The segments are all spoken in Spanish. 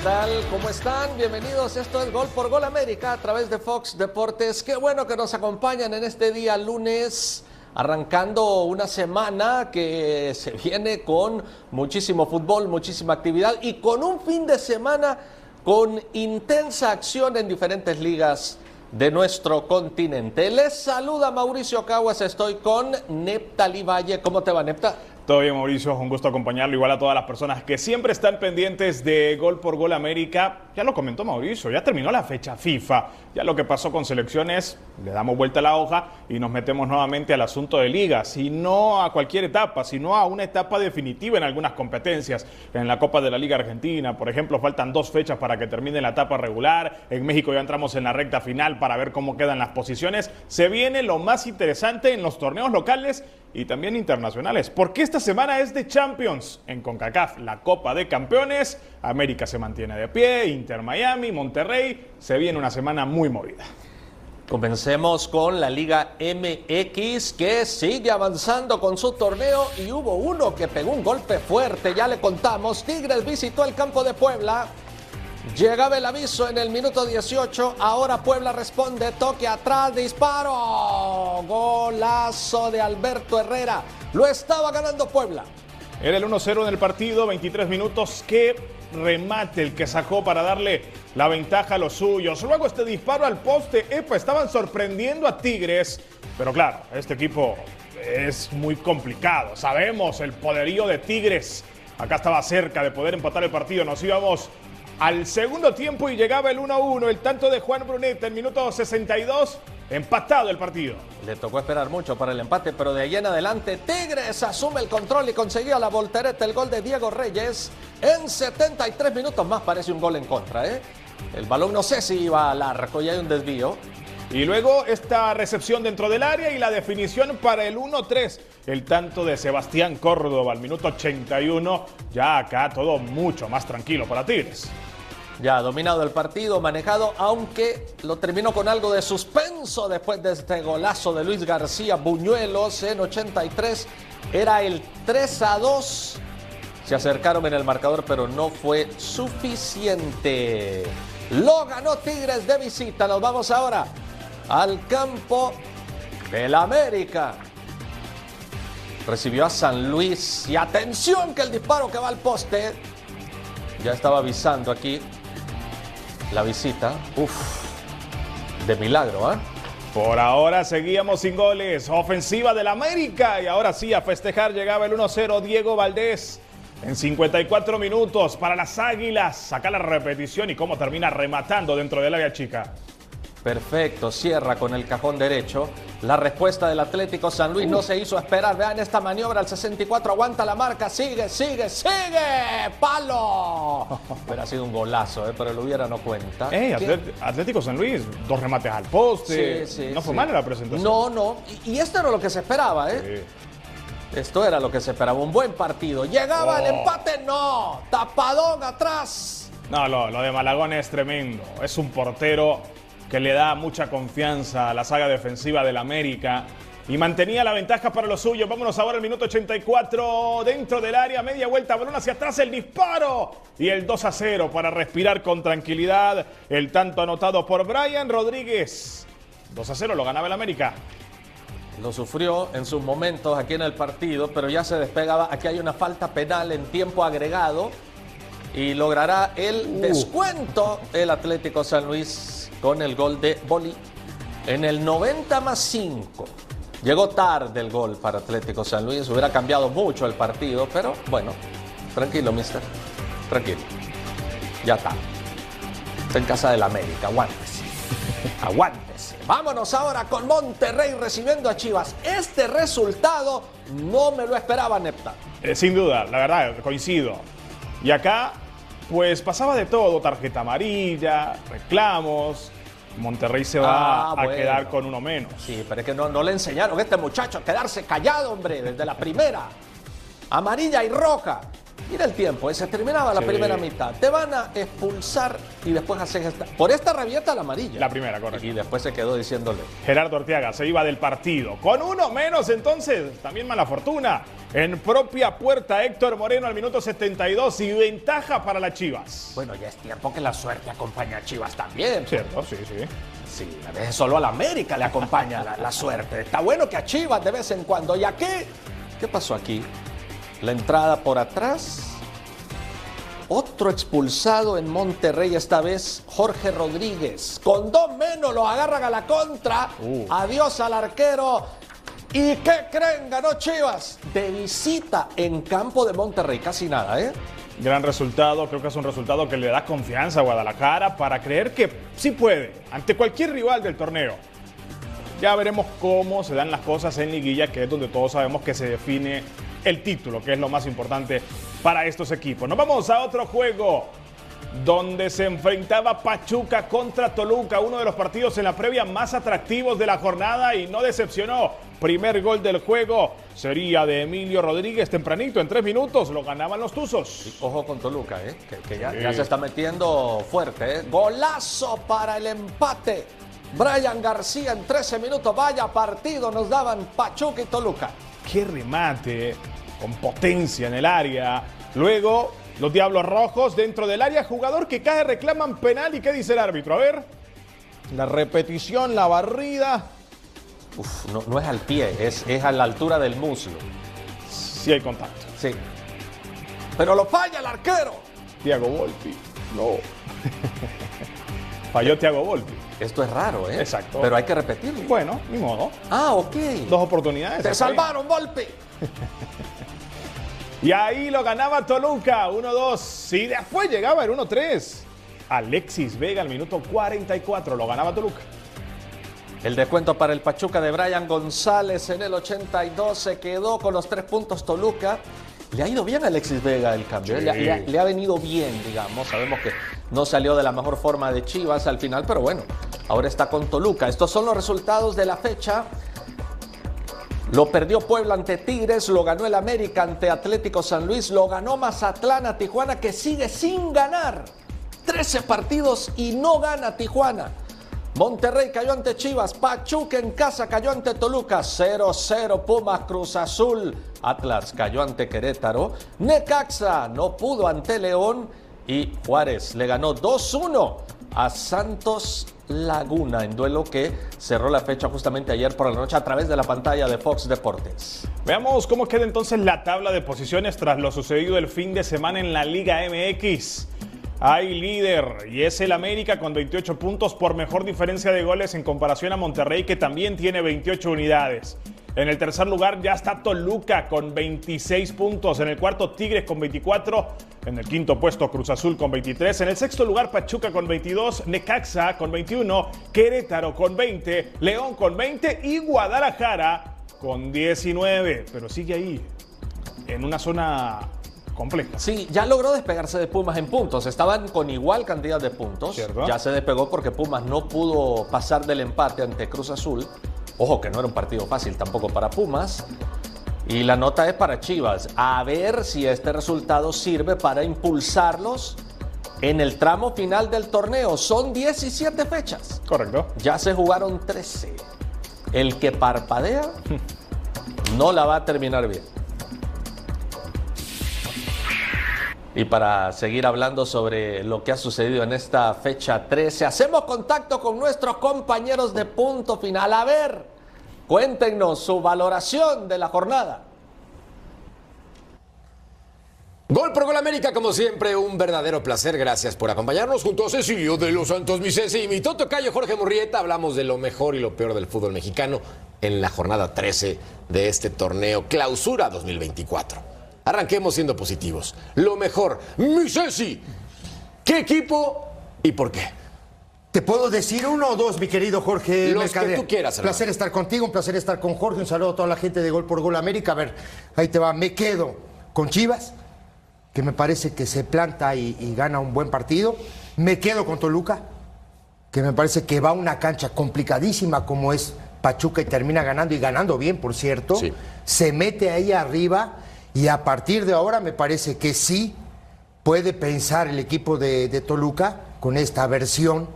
Hola, ¿qué tal? ¿Cómo están? Bienvenidos. Esto es Gol por Gol América a través de Fox Deportes. Qué bueno que nos acompañan en este día lunes, arrancando una semana que se viene con muchísimo fútbol, muchísima actividad y con un fin de semana con intensa acción en diferentes ligas de nuestro continente. Les saluda Mauricio Caguas, estoy con Neptali Valle. ¿Cómo te va, Nepta? Todo bien, Mauricio, un gusto acompañarlo, igual a todas las personas que siempre están pendientes de Gol por Gol América. Ya lo comentó Mauricio, ya terminó la fecha FIFA, ya lo que pasó con selecciones, le damos vuelta a la hoja y nos metemos nuevamente al asunto de ligas, y no a cualquier etapa, sino a una etapa definitiva en algunas competencias. En la Copa de la Liga Argentina, por ejemplo, faltan dos fechas para que termine la etapa regular, en México ya entramos en la recta final para ver cómo quedan las posiciones. Se viene lo más interesante en los torneos locales y también internacionales, porque esta semana es de Champions en CONCACAF, la Copa de Campeones. América se mantiene de pie, Inter Miami, Monterrey. Se viene una semana muy movida. Comencemos con la Liga MX que sigue avanzando con su torneo y hubo uno que pegó un golpe fuerte, ya le contamos. Tigres visitó el campo de Puebla. Llegaba el aviso en el minuto 18, ahora Puebla responde, toque atrás, disparo, golazo de Alberto Herrera, lo estaba ganando Puebla. Era el 1-0 en el partido, 23 minutos, qué remate el que sacó para darle la ventaja a los suyos. Luego este disparo al poste, epa, estaban sorprendiendo a Tigres, pero claro, este equipo es muy complicado, sabemos el poderío de Tigres. Acá estaba cerca de poder empatar el partido, nos íbamos al segundo tiempo y llegaba el 1-1, el tanto de Juan Brunet en minuto 62, empatado el partido. Le tocó esperar mucho para el empate, pero de ahí en adelante Tigres asume el control y conseguía la voltereta, el gol de Diego Reyes en 73 minutos más, parece un gol en contra, ¿eh? El balón no sé si iba al arco y hay un desvío. Y luego esta recepción dentro del área y la definición para el 1-3. El tanto de Sebastián Córdoba al minuto 81. Ya acá todo mucho más tranquilo para Tigres. Ya dominado el partido, manejado, aunque lo terminó con algo de suspenso después de este golazo de Luis García Buñuelos en 83. Era el 3 a 2. Se acercaron en el marcador, pero no fue suficiente. Lo ganó Tigres de visita. Nos vamos ahora al campo del América. Recibió a San Luis y atención que el disparo que va al poste. Ya estaba avisando aquí la visita. Uf, de milagro, ¿ah? Por ahora seguíamos sin goles. Ofensiva del América. Y ahora sí, a festejar llegaba el 1-0 Diego Valdés. En 54 minutos para las Águilas. Saca la repetición y cómo termina rematando dentro del área chica. Perfecto, cierra con el cajón derecho. La respuesta del Atlético San Luis no se hizo esperar. Vean esta maniobra, el 64 aguanta la marca, sigue, sigue, sigue. ¡Palo! Hubiera sido un golazo, ¿eh? pero lo hubiera no cuenta. Ey, Atlético San Luis, dos remates al poste. Sí, sí, no fue mal la presentación. No, no. Y, y, esto era lo que se esperaba, ¿eh? Esto era lo que se esperaba, un buen partido. Llegaba el oh. empate, no. Tapadón atrás. No, lo, lo de Malagón es tremendo. Es un portero que le da mucha confianza a la saga defensiva del América y mantenía la ventaja para los suyos. Vámonos ahora al minuto 84 dentro del área, media vuelta, balón hacia atrás, el disparo y el 2 a 0 para respirar con tranquilidad. El tanto anotado por Brian Rodríguez. 2 a 0 lo ganaba el América. Lo sufrió en sus momentos aquí en el partido, pero ya se despegaba. Aquí hay una falta penal en tiempo agregado y logrará el uh. descuento el Atlético San Luis con el gol de Boli en el 90 más 5. Llegó tarde el gol para Atlético San Luis, hubiera cambiado mucho el partido, pero bueno, tranquilo, mister, tranquilo. Ya está. Está en casa del América, aguántese. Aguántese. Vámonos ahora con Monterrey recibiendo a Chivas. Este resultado no me lo esperaba, Nepta. Eh, sin duda, la verdad, coincido. Y acá pues pasaba de todo, tarjeta amarilla, reclamos. Monterrey se va ah, a quedar con uno menos. Sí, pero es que no, no le enseñaron a este muchacho a quedarse callado, hombre, desde la primera. Amarilla y roja. Mira el tiempo, eh, se terminaba la Sí. primera mitad. Te van a expulsar y después haces esta. Por esta rabieta la amarilla. La primera, correcto. Y después se quedó diciéndole. Gerardo Orteaga se iba del partido. Con uno menos, entonces, también mala fortuna. En propia puerta, Héctor Moreno al minuto 72 y ventaja para las Chivas. Bueno, ya es tiempo que la suerte acompañe a Chivas también. Cierto, sí, sí. Sí, a veces solo a la América le acompaña la, la suerte. Está bueno que a Chivas de vez en cuando. ¿Y aquí? ¿Qué pasó aquí? La entrada por atrás. Otro expulsado en Monterrey, esta vez Jorge Rodríguez. Con dos menos lo agarran a la contra. Uh. Adiós al arquero. ¿Y qué creen? Ganó Chivas. De visita en campo de Monterrey. Casi nada, ¿eh? Gran resultado, creo que es un resultado que le da confianza a Guadalajara para creer que sí puede ante cualquier rival del torneo. Ya veremos cómo se dan las cosas en liguilla, que es donde todos sabemos que se define el título, que es lo más importante para estos equipos. Nos vamos a otro juego donde se enfrentaba Pachuca contra Toluca, uno de los partidos en la previa más atractivos de la jornada y no decepcionó. Primer gol del juego sería de Emilio Rodríguez tempranito, en tres minutos lo ganaban los Tuzos. Ojo con Toluca, ¿eh? que, que ya, Sí. ya se está metiendo fuerte. ¿eh? Golazo para el empate. Brian García en 13 minutos. Vaya partido nos daban Pachuca y Toluca. Qué remate con potencia en el área. Luego, los Diablos Rojos dentro del área, jugador que cae, reclaman penal. ¿Y qué dice el árbitro? A ver. La repetición, la barrida. Uf, no, no es al pie, es, es a la altura del muslo. Sí hay contacto. Sí. Pero lo falla el arquero. Tiago Volpi. No. Falló Tiago Volpi. Esto es raro, ¿eh? Exacto. Pero hay que repetirlo. Bueno, ni modo. Ah, ok. Dos oportunidades. Te salvaron, Volpi. Y ahí lo ganaba Toluca, 1-2. Y después llegaba el 1-3. Alexis Vega al minuto 44 lo ganaba Toluca. El descuento para el Pachuca de Brian González en el 82 se quedó con los tres puntos Toluca. Le ha ido bien a Alexis Vega el cambio. ¿eh? Sí. Le, ha- le ha- le ha venido bien, digamos. Sabemos que no salió de la mejor forma de Chivas al final, pero bueno, ahora está con Toluca. Estos son los resultados de la fecha. Lo perdió Puebla ante Tigres, lo ganó el América ante Atlético San Luis, lo ganó Mazatlán a Tijuana que sigue sin ganar. 13 partidos y no gana Tijuana. Monterrey cayó ante Chivas, Pachuca en casa cayó ante Toluca, 0-0 Pumas Cruz Azul, Atlas cayó ante Querétaro, Necaxa no pudo ante León y Juárez le ganó 2-1 a Santos Laguna en duelo que cerró la fecha justamente ayer por la noche a través de la pantalla de Fox Deportes. Veamos cómo queda entonces la tabla de posiciones tras lo sucedido el fin de semana en la Liga MX. Hay líder y es el América con 28 puntos por mejor diferencia de goles en comparación a Monterrey que también tiene 28 unidades. En el tercer lugar ya está Toluca con 26 puntos. En el cuarto Tigres con 24. En el quinto puesto Cruz Azul con 23. En el sexto lugar Pachuca con 22. Necaxa con 21. Querétaro con 20. León con 20. Y Guadalajara con 19. Pero sigue ahí. En una zona compleja. Sí, ya logró despegarse de Pumas en puntos. Estaban con igual cantidad de puntos. Cierto. Ya se despegó porque Pumas no pudo pasar del empate ante Cruz Azul. Ojo que no era un partido fácil tampoco para Pumas. Y la nota es para Chivas. A ver si este resultado sirve para impulsarlos en el tramo final del torneo. Son 17 fechas. Correcto. Ya se jugaron 13. El que parpadea no la va a terminar bien. Y para seguir hablando sobre lo que ha sucedido en esta fecha 13, hacemos contacto con nuestros compañeros de punto final. A ver, cuéntenos su valoración de la jornada. Gol por Gol América, como siempre, un verdadero placer. Gracias por acompañarnos junto a Cecilio de los Santos, mi Ceci y mi Toto Cayo Jorge Murrieta. Hablamos de lo mejor y lo peor del fútbol mexicano en la jornada 13 de este torneo Clausura 2024. Arranquemos siendo positivos. Lo mejor, mi Ceci. ¿Qué equipo y por qué? ¿Te puedo decir uno o dos, mi querido Jorge Los que Mercader? tú quieras, Un placer estar contigo, un placer estar con Jorge. Un saludo a toda la gente de Gol por Gol América. A ver, ahí te va. Me quedo con Chivas, que me parece que se planta y, y gana un buen partido. Me quedo con Toluca, que me parece que va a una cancha complicadísima como es Pachuca y termina ganando y ganando bien, por cierto. Sí. Se mete ahí arriba Y a partir de ahora me parece que sí puede pensar el equipo de, de Toluca con esta versión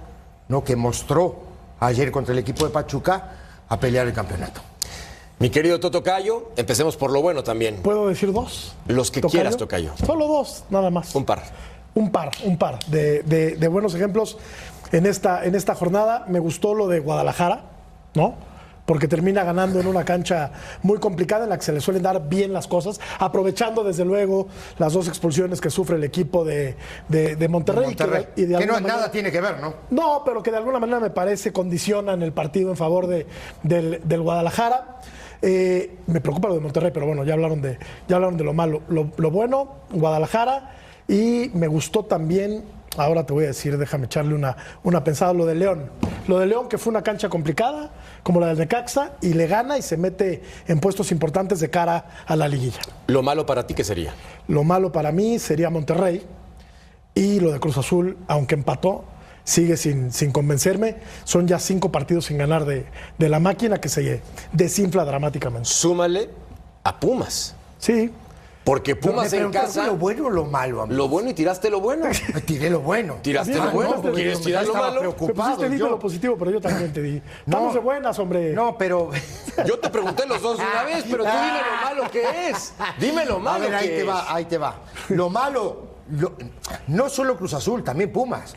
¿no? que mostró ayer contra el equipo de Pachuca a pelear el campeonato. Mi querido Totocayo, empecemos por lo bueno también. ¿Puedo decir dos? Los que ¿Tocayo? quieras, Tocayo. Solo dos, nada más. Un par. Un par, un par de, de- de buenos ejemplos en esta, en esta jornada. Me gustó lo de Guadalajara, ¿no? Porque termina ganando en una cancha muy complicada en la que se le suelen dar bien las cosas, aprovechando desde luego las dos expulsiones que sufre el equipo de, de- de Monterrey. que- Monterrey. y de que no alguna nada manera- tiene que ver, ¿no? no, pero que de alguna manera me parece condicionan el partido en favor de, del, del Guadalajara. Eh, me preocupa lo de Monterrey, pero bueno, ya hablaron de, ya hablaron de lo malo. Lo, lo bueno, Guadalajara. Y me gustó también, ahora te voy a decir, déjame echarle una, una pensada, lo de León. Lo de León, que fue una cancha complicada, como la del Necaxa, y le gana y se mete en puestos importantes de cara a la liguilla. Lo malo para ti, ¿qué sería? Lo malo para mí sería Monterrey y lo de Cruz Azul, aunque empató, sigue sin, sin convencerme. Son ya cinco partidos sin ganar de, de la máquina que se desinfla dramáticamente. Súmale a Pumas. Sí, Porque Pumas me en casa, lo bueno o lo malo, amigo. lo bueno y tiraste lo bueno. Tiré lo bueno. Tiraste lo Ah, bueno, porque ¿quieres yo tirar lo malo? me preocupado. pusiste dime yo. lo positivo, pero yo también te di. Estamos de buenas, hombre. No, pero. Yo te pregunté los dos una vez, pero tú dime lo malo que es. Dime lo A malo ver, ahí que te es. va, ahí te va. Lo malo, lo- no solo Cruz Azul, también Pumas.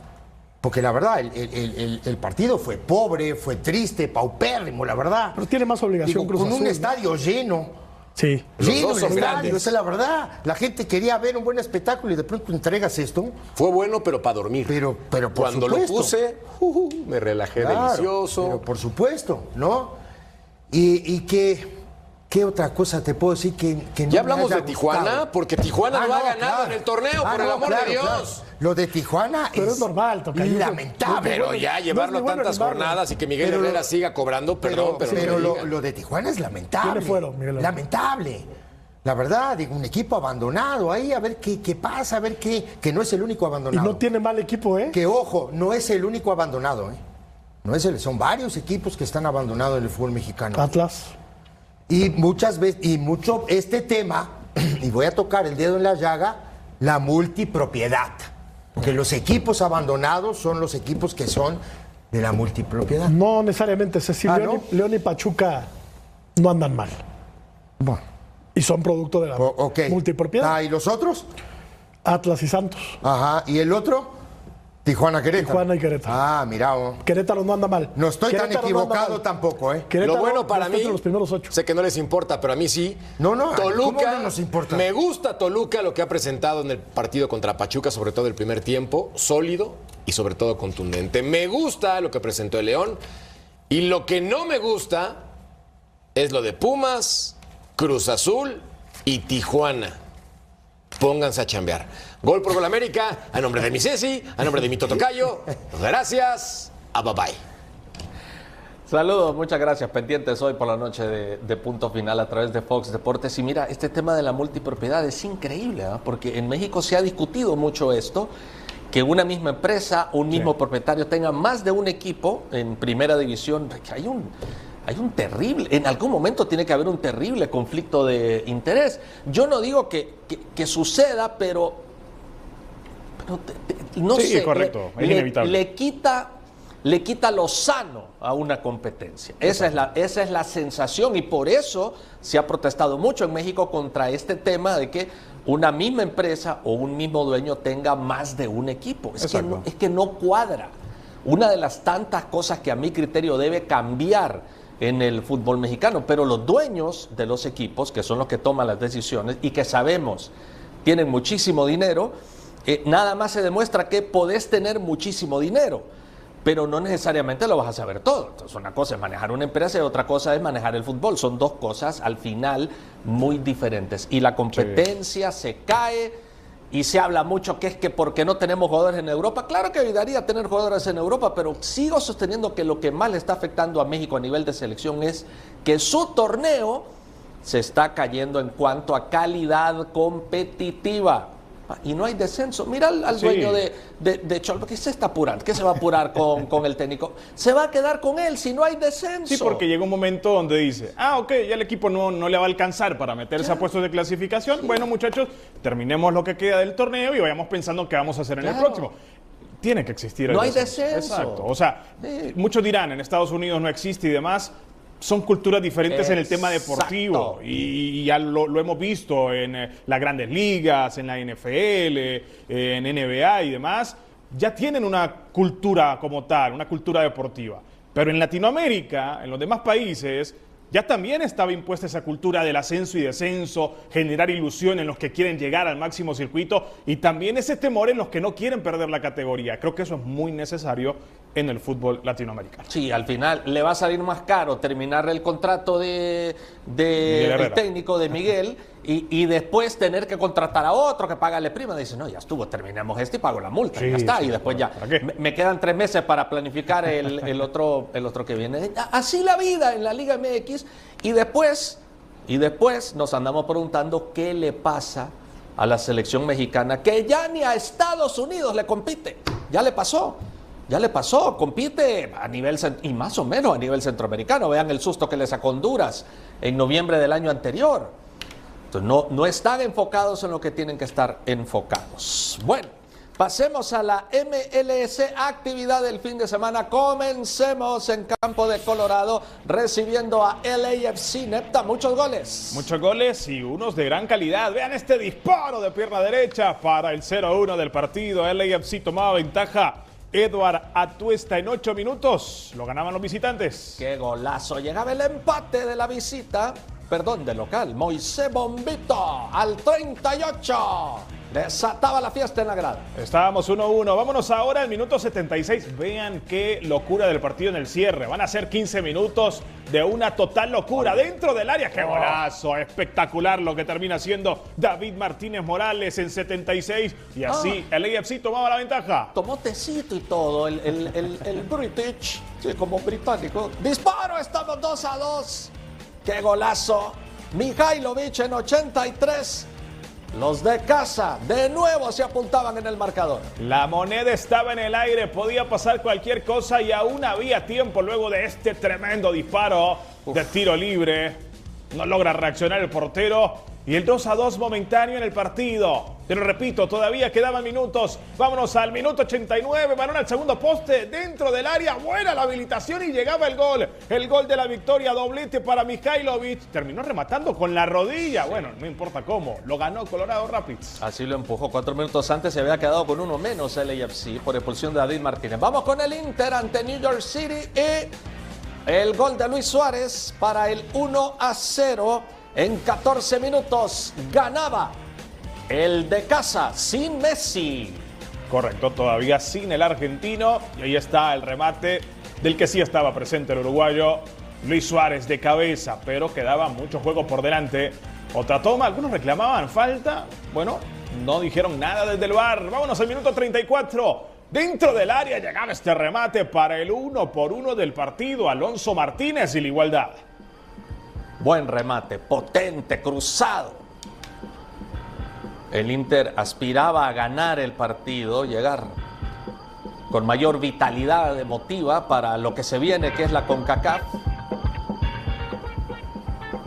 Porque la verdad, el, el- el- el- el partido fue pobre, fue triste, paupérrimo, la verdad. Pero tiene más obligación Digo, Cruz con un Azul, ¿no? estadio lleno. Sí. Los lleno dos son estadio, grandes. esa es la verdad. La gente quería ver un buen espectáculo y de pronto entregas esto. Fue bueno, pero para dormir. Pero, pero por Cuando supuesto. lo puse, uh, uh, me relajé Claro, delicioso. Pero por supuesto, ¿no? Y, y qué, qué otra cosa te puedo decir que, que no Ya me hablamos haya de Tijuana, gustado? porque Tijuana Ah, no ha no, ganado claro. en el torneo, Ah, por el no, amor claro, de Dios. claro. Lo de Tijuana Pero es normal, Tocayo. lamentable. Pero ya no es llevarlo bueno tantas jornadas y que Miguel Pero Herrera siga cobrando, perdón, pero, pero, no me lo, de Tijuana es lamentable. Tiene fuero, Miguel. Lamentable. La verdad, digo, un equipo abandonado ahí, a ver qué, qué pasa, a ver qué, que no es el único Y abandonado. no tiene mal equipo, ¿eh? Que ojo, no es el único abandonado, ¿eh? No es el, son varios equipos que están abandonados en el fútbol mexicano. Atlas. Y muchas veces, y mucho este tema, y voy a tocar el dedo en la llaga, la multipropiedad. Porque los equipos abandonados son los equipos que son de la multipropiedad. No necesariamente, Cecilio. Ah, León, ¿no? y- León y Pachuca no andan mal. Bueno, Y son producto de la o- multipropiedad. Ah, ¿y los otros? Atlas y Santos. Ajá. ¿Y el otro? Tijuana Querétaro. Tijuana y Querétaro. Ah, mira. oh. Querétaro no anda mal. No estoy tan Querétaro equivocado tampoco, ¿eh? Querétaro Lo bueno para mí, los primeros ocho. sé que no les importa, pero a mí sí. No, no, ¿cómo Toluca, no nos importa? me gusta Toluca lo que ha presentado en el partido contra Pachuca, sobre todo el primer tiempo, sólido y sobre todo contundente. Me gusta lo que presentó el León y lo que no me gusta es lo de Pumas, Cruz Azul y Tijuana. Pónganse a chambear. Gol por Gol América, a nombre de mi Ceci, a nombre de mi Totocayo. Gracias. A bye bye. Saludos, muchas gracias. Pendientes hoy por la noche de, de punto final a través de Fox Deportes. Y mira, este tema de la multipropiedad es increíble, ¿ah? porque en México se ha discutido mucho esto, que una misma empresa, un mismo propietario tenga más de un equipo en primera división. Hay un, hay un terrible, en algún momento tiene que haber un terrible conflicto de interés. Yo no digo que, que- que suceda, pero, pero te- te- no Sí, sé. correcto, le- es le- inevitable. le quita, le quita lo sano a una competencia. Esa es, la, esa es la sensación y por eso se ha protestado mucho en México contra este tema de que una misma empresa o un mismo dueño tenga más de un equipo. Es, que no, es que no cuadra. Una de las tantas cosas que a mi criterio debe cambiar en el fútbol mexicano, pero los dueños de los equipos, que son los que toman las decisiones y que sabemos tienen muchísimo dinero, eh, nada más se demuestra que podés tener muchísimo dinero, pero no necesariamente lo vas a saber todo. Entonces, una cosa es manejar una empresa y otra cosa es manejar el fútbol. Son dos cosas al final muy diferentes. Y la competencia se cae y se habla mucho que es que porque no tenemos jugadores en Europa. Claro que ayudaría tener jugadores en Europa, pero sigo sosteniendo que lo que más le está afectando a México a nivel de selección es que su torneo se está cayendo en cuanto a calidad competitiva. Y no hay descenso. Mira al, al Sí. dueño de, de, de Cholpa, ¿qué se está apurando? ¿Qué se va a apurar con, con el técnico? Se va a quedar con él si no hay descenso. Sí, porque llega un momento donde dice, ah, ok, ya el equipo no, no le va a alcanzar para meterse a puestos de clasificación. Bueno, muchachos, terminemos lo que queda del torneo y vayamos pensando qué vamos a hacer en el próximo. Tiene que existir el No hay descenso. Exacto. O sea, Sí. muchos dirán, en Estados Unidos no existe y demás. Son culturas diferentes en el tema deportivo y, y ya lo, lo hemos visto en eh, las grandes ligas, en la NFL, eh, en NBA y demás. Ya tienen una cultura como tal, una cultura deportiva. Pero en Latinoamérica, en los demás países, ya también estaba impuesta esa cultura del ascenso y descenso, generar ilusión en los que quieren llegar al máximo circuito y también ese temor en los que no quieren perder la categoría. Creo que eso es muy necesario en el fútbol latinoamericano. Sí, al final le va a salir más caro terminar el contrato de, de el técnico de Miguel y, y después tener que contratar a otro que pagarle prima. Dice, no, ya estuvo, terminemos este y pago la multa. Sí, ya está. sí, y después ya. Me, me quedan tres meses para planificar el, el otro, el otro que viene. Así la vida en la Liga MX. Y después, y después nos andamos preguntando qué le pasa a la selección mexicana, que ya ni a Estados Unidos le compite. Ya le pasó. Ya le pasó, compite a nivel y más o menos a nivel centroamericano. Vean el susto que le sacó Honduras en noviembre del año anterior. No, no están enfocados en lo que tienen que estar enfocados. Bueno, pasemos a la MLS actividad del fin de semana. Comencemos en campo de Colorado recibiendo a LAFC Nepta. Muchos goles. Muchos goles y unos de gran calidad. Vean este disparo de pierna derecha para el 0-1 del partido. LAFC tomaba ventaja. Edward Atuesta en 8 minutos. Lo ganaban los visitantes. Qué golazo. Llegaba el empate de la visita, perdón, del local. Moisés Bombito al 38. Desataba la fiesta en la grada. Estábamos 1-1. Vámonos ahora al minuto 76. Vean qué locura del partido en el cierre. Van a ser 15 minutos de una total locura dentro del área. ¡Qué golazo! Espectacular lo que termina siendo David Martínez Morales en 76. Y así el AFC tomaba la ventaja. Tomó tecito y todo, el, el, el- el British, sí, como británico. Disparo, estamos 2 a 2. ¡Qué golazo! Mihailovic en 83. Los de casa de nuevo se apuntaban en el marcador. La moneda estaba en el aire, podía pasar cualquier cosa y aún había tiempo luego de este tremendo disparo de tiro libre. No logra reaccionar el portero y el 2 a 2 momentáneo en el partido. Pero repito, todavía quedaban minutos. Vámonos al minuto 89, balón al segundo poste, dentro del área, buena la habilitación y llegaba el gol. El gol de la victoria, doblete para Mihailovic. Terminó rematando con la rodilla. Bueno, no importa cómo, lo ganó Colorado Rapids. Así lo empujó. Cuatro minutos antes se había quedado con uno menos el AFC por expulsión de David Martínez. Vamos con el Inter ante New York City y el gol de Luis Suárez para el 1 a 0 en 14 minutos. Ganaba el de casa sin Messi. Correcto, todavía sin el argentino. Y ahí está el remate del que sí estaba presente el uruguayo Luis Suárez de cabeza, pero quedaba mucho juego por delante. Otra toma, algunos reclamaban falta. Bueno, no dijeron nada desde el bar. Vámonos al minuto 34. Dentro del área llegaba este remate para el uno por uno del partido. Alonso Martínez y la igualdad. Buen remate, potente, cruzado. El Inter aspiraba a ganar el partido, llegar con mayor vitalidad emotiva para lo que se viene, que es la CONCACAF.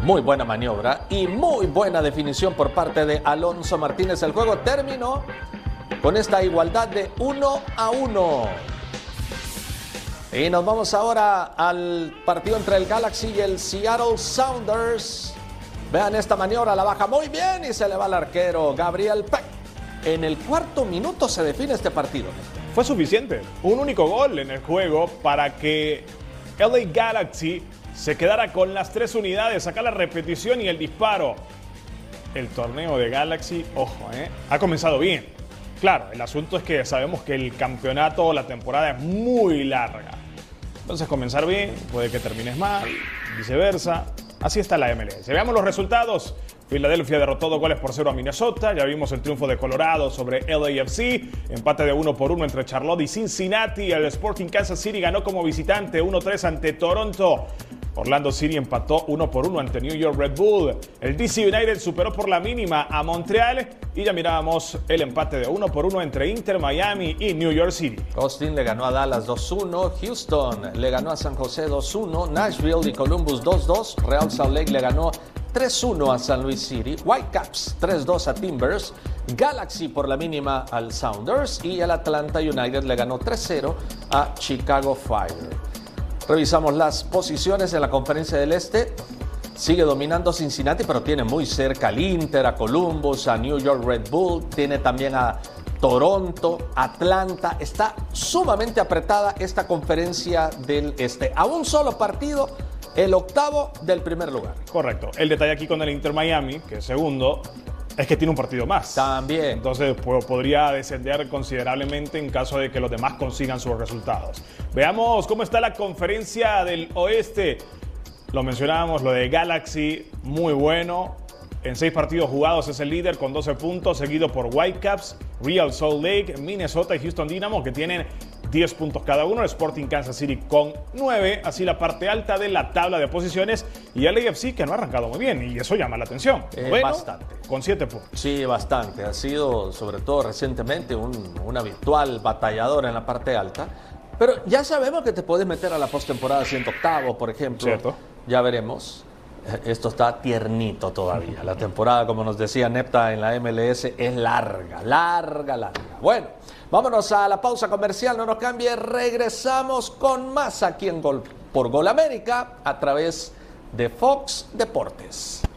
Muy buena maniobra y muy buena definición por parte de Alonso Martínez. El juego terminó con esta igualdad de 1 a 1. Y nos vamos ahora al partido entre el Galaxy y el Seattle Sounders. Vean esta maniobra, la baja muy bien y se le va al arquero Gabriel Peck. En el cuarto minuto se define este partido. Fue suficiente. Un único gol en el juego para que LA Galaxy se quedara con las tres unidades. Acá la repetición y el disparo. El torneo de Galaxy, ojo, ¿eh? ha comenzado bien. Claro, el asunto es que sabemos que el campeonato o la temporada es muy larga. Entonces comenzar bien, puede que termines mal, viceversa. Así está la MLS. Veamos los resultados. Filadelfia derrotó dos goles por cero a Minnesota. Ya vimos el triunfo de Colorado sobre LAFC. Empate de uno por uno entre Charlotte y Cincinnati. El Sporting Kansas City ganó como visitante 1-3 ante Toronto. Orlando City empató uno por uno ante New York Red Bull. El DC United superó por la mínima a Montreal y ya mirábamos el empate de uno por uno entre Inter Miami y New York City. Austin le ganó a Dallas 2-1, Houston le ganó a San José 2-1, Nashville y Columbus 2-2, Real Salt Lake le ganó 3-1 a San Luis City, Whitecaps 3-2 a Timbers, Galaxy por la mínima al Sounders y el Atlanta United le ganó 3-0 a Chicago Fire. Revisamos las posiciones en la conferencia del Este. Sigue dominando Cincinnati, pero tiene muy cerca al Inter, a Columbus, a New York Red Bull, tiene también a Toronto, Atlanta. Está sumamente apretada esta conferencia del Este. A un solo partido, el octavo del primer lugar. Correcto. El detalle aquí con el Inter Miami, que es segundo, es que tiene un partido más. También. Entonces pues, podría descender considerablemente en caso de que los demás consigan sus resultados. Veamos cómo está la conferencia del oeste. Lo mencionábamos, lo de Galaxy, muy bueno. En seis partidos jugados es el líder con 12 puntos, seguido por Whitecaps, Real Salt Lake, Minnesota y Houston Dynamo, que tienen 10 puntos cada uno, el Sporting Kansas City con 9, así la parte alta de la tabla de posiciones y el AFC que no ha arrancado muy bien y eso llama la atención. Eh, bastante. Con 7 puntos. Sí, bastante. Ha sido, sobre todo recientemente, un, un habitual batallador en la parte alta. Pero ya sabemos que te puedes meter a la postemporada siendo octavo, por ejemplo. Cierto. Ya veremos. Esto está tiernito todavía. La temporada, como nos decía Nepta en la MLS, es larga, larga, larga. Bueno, vámonos a la pausa comercial, no nos cambie. Regresamos con más aquí en Gol por Gol América a través de Fox Deportes.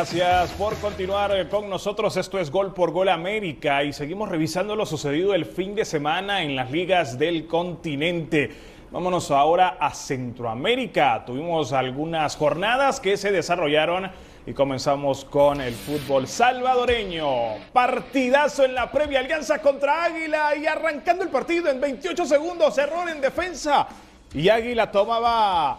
Gracias por continuar con nosotros. Esto es Gol por Gol América y seguimos revisando lo sucedido el fin de semana en las ligas del continente. Vámonos ahora a Centroamérica. Tuvimos algunas jornadas que se desarrollaron y comenzamos con el fútbol salvadoreño. Partidazo en la previa alianza contra Águila y arrancando el partido en 28 segundos, error en defensa y Águila tomaba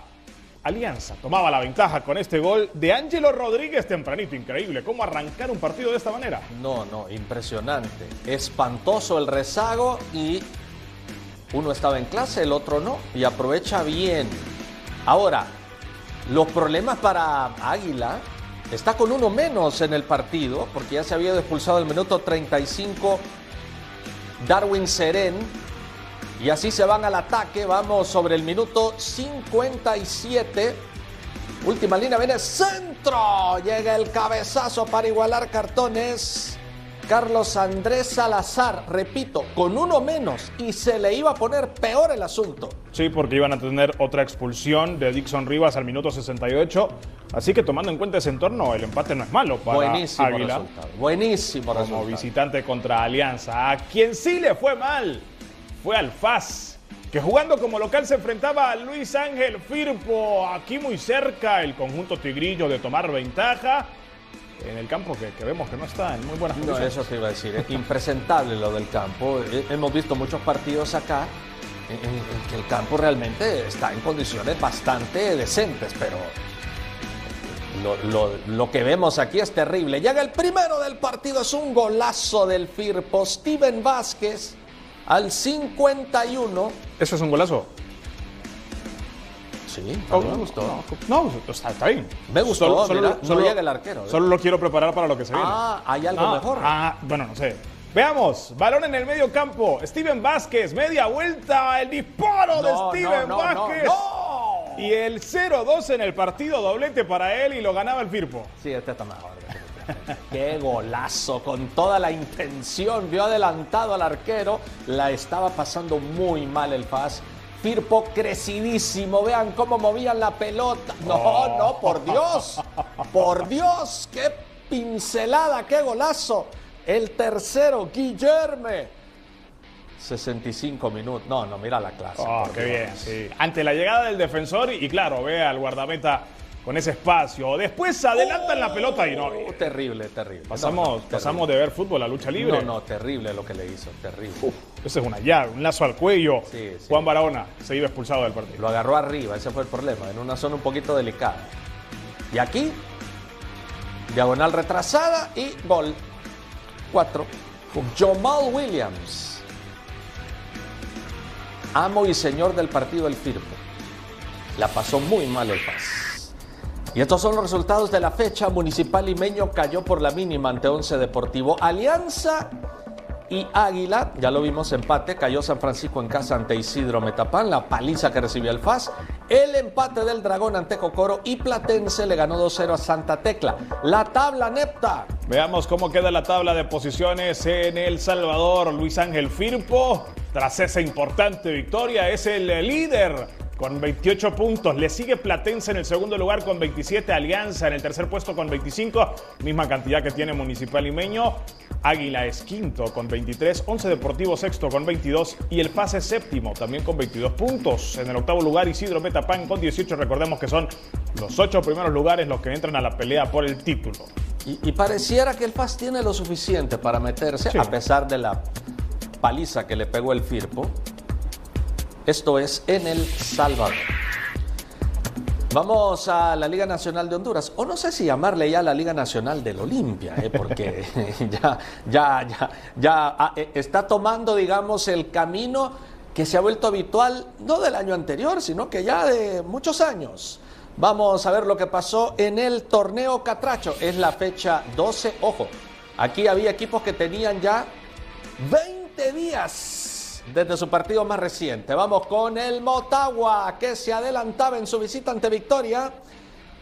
Alianza tomaba la ventaja con este gol de Ángelo Rodríguez tempranito. Increíble. ¿Cómo arrancar un partido de esta manera? No, no, impresionante. Espantoso el rezago y uno estaba en clase, el otro no. Y aprovecha bien. Ahora, los problemas para Águila. Está con uno menos en el partido porque ya se había expulsado el minuto 35 Darwin Serén y así se van al ataque. Vamos sobre el minuto 57. Última línea, viene centro. Llega el cabezazo para igualar cartones. Carlos Andrés Salazar, repito, con uno menos y se le iba a poner peor el asunto. Sí, porque iban a tener otra expulsión de Dixon Rivas al minuto 68. Así que tomando en cuenta ese entorno, el empate no es malo para Buenísimo Águila. resultado. Buenísimo Como resultado. visitante contra Alianza. A quien sí le fue mal fue al FAS, que jugando como local se enfrentaba a Luis Ángel Firpo, aquí muy cerca, el conjunto tigrillo de tomar ventaja en el campo que, que vemos que no está en muy buenas No, condiciones. eso te iba a decir, es impresentable lo del campo. Eh, Hemos visto muchos partidos acá en, en- en que el campo realmente está en condiciones bastante decentes, pero lo, lo- lo que vemos aquí es terrible. Llega el primero del partido, es un golazo del Firpo, Steven Vázquez al 51. ¿Eso es un golazo? Sí, a mí me gustó. No, no, está, está bien. Me gustó, mira, no llega el arquero, ¿eh? Solo lo quiero preparar para lo que se viene. Ah, ¿hay algo mejor? Ah, bueno, no sé. Veamos, balón en el medio campo. Steven Vázquez, media vuelta, el disparo No, de Steven Vázquez. Y el 0-2 en el partido, doblete para él y lo ganaba el Firpo. Sí, este está mejor. Qué golazo, con toda la intención, vio adelantado al arquero, la estaba pasando muy mal el Faz. Firpo crecidísimo, vean cómo movían la pelota. No, no, por Dios, por Dios, qué pincelada, qué golazo. El tercero, Guillerme. 65 minutos. No, no, mira la clase. Oh, qué Dios. bien, sí. Ante la llegada del defensor y, y claro, ve al guardameta con ese espacio. Después adelantan la pelota y no. Oh, terrible, terrible. Pasamos, No, no, pasamos de ver fútbol a lucha libre. No, no, terrible lo que le hizo, terrible. Ese es una llave, un lazo al cuello. Sí, sí. Juan Barahona se iba expulsado del partido. Lo agarró arriba, ese fue el problema, en una zona un poquito delicada. Y aquí, diagonal retrasada y gol. Cuatro. Jamal Williams. Amo y señor del partido El Firpo. La pasó muy mal el FAS. Y estos son los resultados de la fecha. Municipal Limeño cayó por la mínima ante Once Deportivo. Alianza y Águila, ya lo vimos empate, cayó San Francisco en casa ante Isidro Metapán, la paliza que recibió el FAS, el empate del Dragón ante Cocoro y Platense le ganó 2-0 a Santa Tecla. La tabla nepta. Veamos cómo queda la tabla de posiciones en El Salvador. Luis Ángel Firpo, tras esa importante victoria, es el líder con 28 puntos. Le sigue Platense en el segundo lugar con 27, Alianza en el tercer puesto con 25, misma cantidad que tiene Municipal Limeño. Águila es quinto con 23, Once Deportivo sexto con 22 y el Pase séptimo también con 22 puntos. En el octavo lugar Isidro Metapán con 18, recordemos que son los ocho primeros lugares los que entran a la pelea por el título. Y, y pareciera que el FAS tiene lo suficiente para meterse, Sí. a pesar de la paliza que le pegó el Firpo. Esto es en El Salvador. Vamos a la Liga Nacional de Honduras, o no sé si llamarle ya la Liga Nacional del Olimpia, ¿eh? porque ya, ya, ya, ya ah, eh, está tomando, digamos, el camino que se ha vuelto habitual, no del año anterior, sino que ya de muchos años. Vamos a ver lo que pasó en el torneo Catracho. Es la fecha 12. Ojo, aquí había equipos que tenían ya 20 días desde su partido más reciente. Vamos con el Motagua, que se adelantaba en su visita ante Victoria.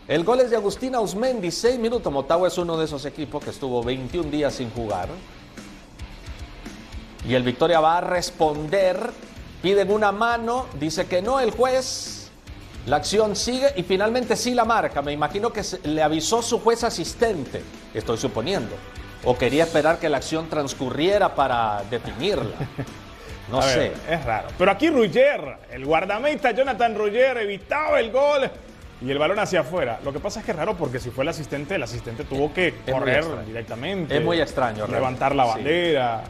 El gol es de Agustina Usmendi, 6 minutos. Motagua es uno de esos equipos que estuvo 21 días sin jugar. Y el Victoria va a responder. Piden una mano, dice que no el juez. La acción sigue y finalmente sí la marca. Me imagino que le avisó su juez asistente, estoy suponiendo. O quería esperar que la acción transcurriera para definirla. No sé. es raro. Pero aquí Rugger, el guardameta Jonathan Rugger evitaba el gol y el balón hacia afuera. Lo que pasa es que es raro porque si fue el asistente, el asistente tuvo que correr directamente. Es muy extraño, Levantar realmente, la sí. bandera.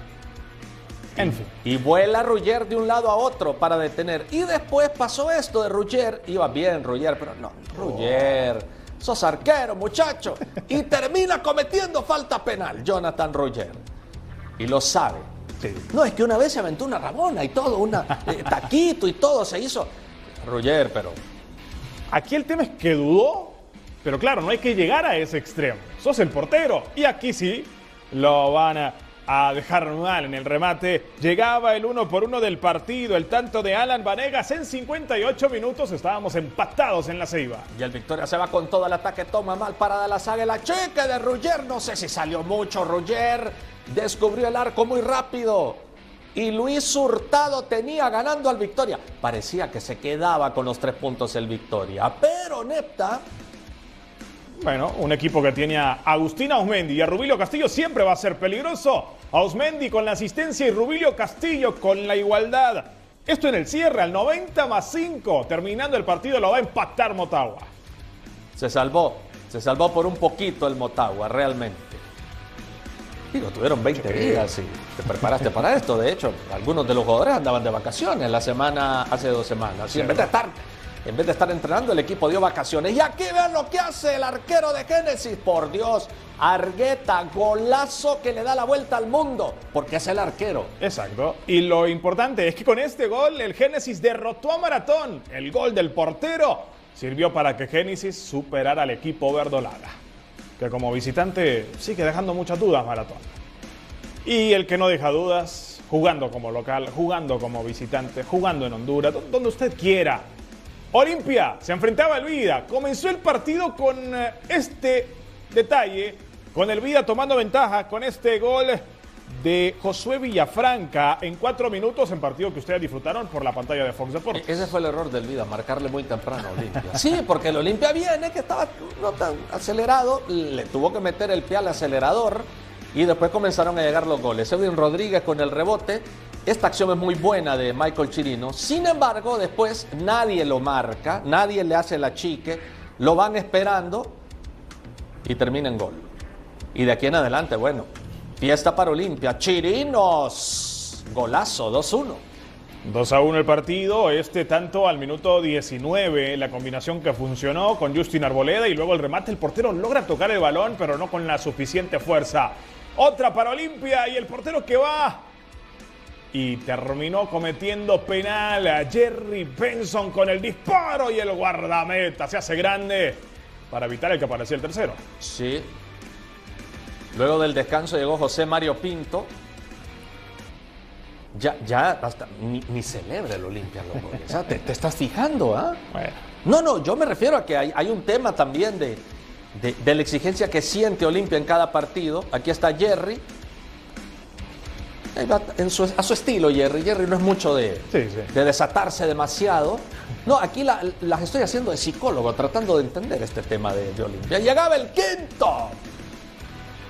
En fin. Y vuela Rugger de un lado a otro para detener. Y después pasó esto de Rugger. Iba bien Rugger, pero no, Rugger. Sos arquero, muchacho. Y termina cometiendo falta penal, Jonathan Rugger. Y lo sabe. Sí. No, es que una vez se aventó una rabona y todo, una eh, taquito y todo se hizo. Rugger, pero Aquí el tema es que dudó, pero claro, no hay que llegar a ese extremo. Sos el portero y aquí sí lo van a, a dejar mal en el remate. Llegaba el uno por uno del partido, el tanto de Alan Vanegas en 58 minutos. Estábamos empatados en la ceiba. Y el Victoria se va con todo el ataque, toma mal parada la saga, la cheque de Rugger, no sé si salió mucho Rugger, descubrió el arco muy rápido. Y Luis Hurtado tenía ganando al Victoria. Parecía que se quedaba con los tres puntos el Victoria, pero Nepta Bueno, un equipo que tiene a Agustín Ausmendi y a Rubilio Castillo siempre va a ser peligroso. Ausmendi con la asistencia y Rubilio Castillo con la igualdad. Esto en el cierre, al 90 más 5. Terminando el partido lo va a empatar Motagua. se salvó, se salvó por un poquito el Motagua, realmente. Digo, tuvieron 20 días y te preparaste para esto. De hecho, algunos de los jugadores andaban de vacaciones la semana, hace dos semanas. Y en vez de estar, en vez de estar entrenando, el equipo dio vacaciones. Y aquí vean lo que hace el arquero de Génesis. Por Dios, Argueta, golazo que le da la vuelta al mundo, porque es el arquero. Exacto. Y lo importante es que con este gol el Génesis derrotó a Maratón. El gol del portero sirvió para que Génesis superara al equipo verdolaga. Que como visitante sigue dejando muchas dudas Maratón. Y el que no deja dudas, jugando como local, jugando como visitante, jugando en Honduras, do- donde usted quiera. Olimpia se enfrentaba al Vida. Comenzó el partido con eh, este detalle, con el Vida tomando ventaja con este gol de Josué Villafranca en cuatro minutos en partido que ustedes disfrutaron por la pantalla de Fox Deportes. Ese fue el error del Vida, marcarle muy temprano a Olimpia. Sí, porque el Olimpia viene, que estaba no tan acelerado, le tuvo que meter el pie al acelerador y después comenzaron a llegar los goles. Edwin Rodríguez con el rebote. Esta acción es muy buena de Michael Chirino. Sin embargo, después nadie lo marca, nadie le hace la chique. lo van esperando y termina en gol. Y de aquí en adelante, bueno, fiesta para Olimpia. Chirinos, golazo, 2-1. 2 a 1 el partido, este tanto al minuto 19, la combinación que funcionó con Justin Arboleda y luego el remate, el portero logra tocar el balón, pero no con la suficiente fuerza. Otra para Olimpia y el portero que va y terminó cometiendo penal a Jerry Benson con el disparo y el guardameta se hace grande para evitar el que aparecía el tercero. Sí. Luego del descanso llegó José Mario Pinto. Ya, ya, hasta ni, ni celebra el Olimpia los goles. Te, te estás fijando, ¿ah? Bueno, No, no, yo me refiero a que hay, hay un tema también de, de- de la exigencia que siente Olimpia en cada partido. Aquí está Jerry. Ahí va en su- a su estilo, Jerry. Jerry no es mucho de, Sí, sí. de desatarse demasiado. No, aquí la- las estoy haciendo de psicólogo, tratando de entender este tema de, de Olimpia. Llegaba el quinto.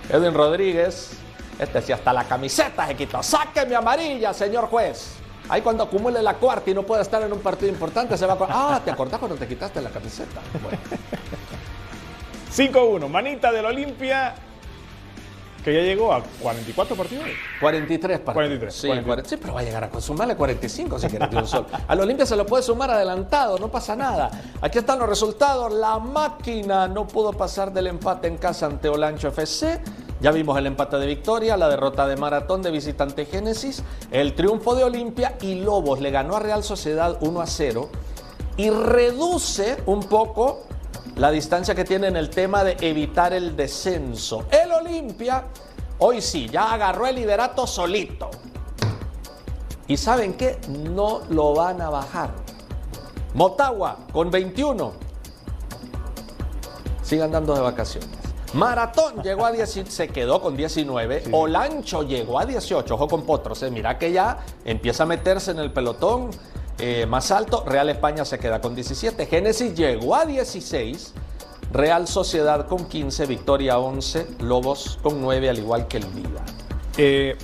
Edwin Rodríguez. Este sí, hasta la camiseta se quitó. ¡Saque mi amarilla, señor juez! Ahí cuando acumule la cuarta y no pueda estar en un partido importante, se va acordar, Ah, ¿te acordás cuando te quitaste la camiseta? Bueno. 5-1, manita del Olimpia que ya llegó a 44 partidos. 43 partidos. 43, Sí, 43. 40 sí, pero va a llegar a consumarle 45 si quieres un sol. Al Olimpia se lo puede sumar adelantado, no pasa nada. Aquí están los resultados. La máquina no pudo pasar del empate en casa ante Olancho FC. Ya vimos el empate de Victoria, la derrota de Maratón de visitante Génesis, el triunfo de Olimpia y Lobos le ganó a Real Sociedad 1 a 0 y reduce un poco la distancia que tiene en el tema de evitar el descenso. El Olimpia, hoy sí, ya agarró el liderato solito. Y saben qué, no lo van a bajar. Motagua con 21. Sigan dando de vacaciones. Maratón llegó a 10, se quedó con 19. Olancho llegó a 18. Ojo con Potros. eh, Mira que ya empieza a meterse en el pelotón eh, más alto. Real España se queda con 17. Génesis llegó a 16. Real Sociedad con 15. Victoria 11. Lobos con 9, al igual que el Vida. Eh,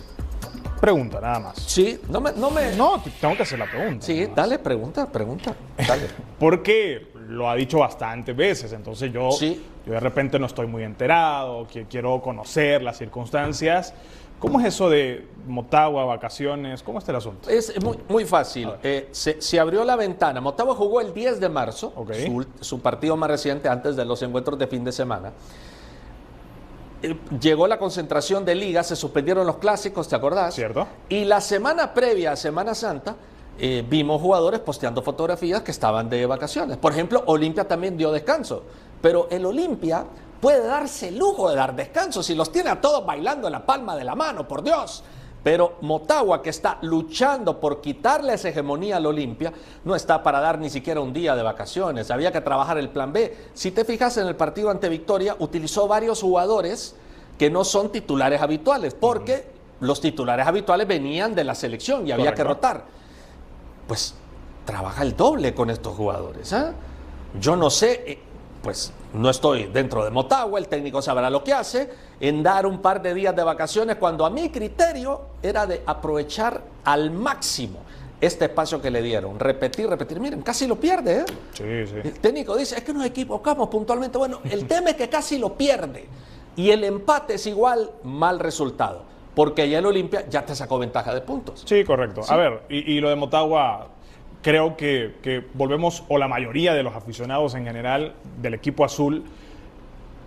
pregunta, nada más. Sí, no me. No me No, te- tengo que hacer la pregunta. Sí, dale, pregunta, pregunta. Dale. Porque lo ha dicho bastantes veces, entonces yo, Sí. yo de repente no estoy muy enterado, quiero conocer las circunstancias. ¿Cómo es eso de Motagua, vacaciones? ¿Cómo está el asunto? Es muy, muy fácil. Eh, se, se abrió la ventana. Motagua jugó el 10 de marzo, su partido más reciente antes de los encuentros de fin de semana. Eh, Llegó la concentración de liga, se suspendieron los clásicos, ¿te acordás? Cierto. Y la semana previa a Semana Santa eh, vimos jugadores posteando fotografías que estaban de vacaciones. Por ejemplo, Olimpia también dio descanso. Pero el Olimpia puede darse el lujo de dar descanso si los tiene a todos bailando en la palma de la mano, por Dios. Pero Motagua, que está luchando por quitarle esa hegemonía al Olimpia, no está para dar ni siquiera un día de vacaciones. Había que trabajar el plan B. Si te fijas en el partido ante Victoria, utilizó varios jugadores que no son titulares habituales, porque los titulares habituales venían de la selección y había que rotar. Pues trabaja el doble con estos jugadores. ¿ah? Yo no sé, eh, pues no estoy dentro de Motagua, el técnico sabrá lo que hace, en dar un par de días de vacaciones cuando a mi criterio era de aprovechar al máximo este espacio que le dieron. Repetir, repetir. Miren, casi lo pierde. ¿eh? Sí, sí. El técnico dice, es que nos equivocamos puntualmente. Bueno, el tema es que casi lo pierde. Y el empate es igual, mal resultado. Porque ya el Olimpia ya te sacó ventaja de puntos. Sí, correcto. A ver, y, y lo de Motagua, creo que, volvemos, o la mayoría de los aficionados en general del equipo azul,